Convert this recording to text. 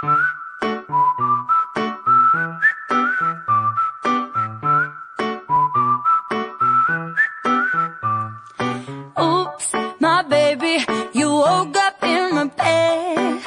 Oops, my baby, you woke up in my bed.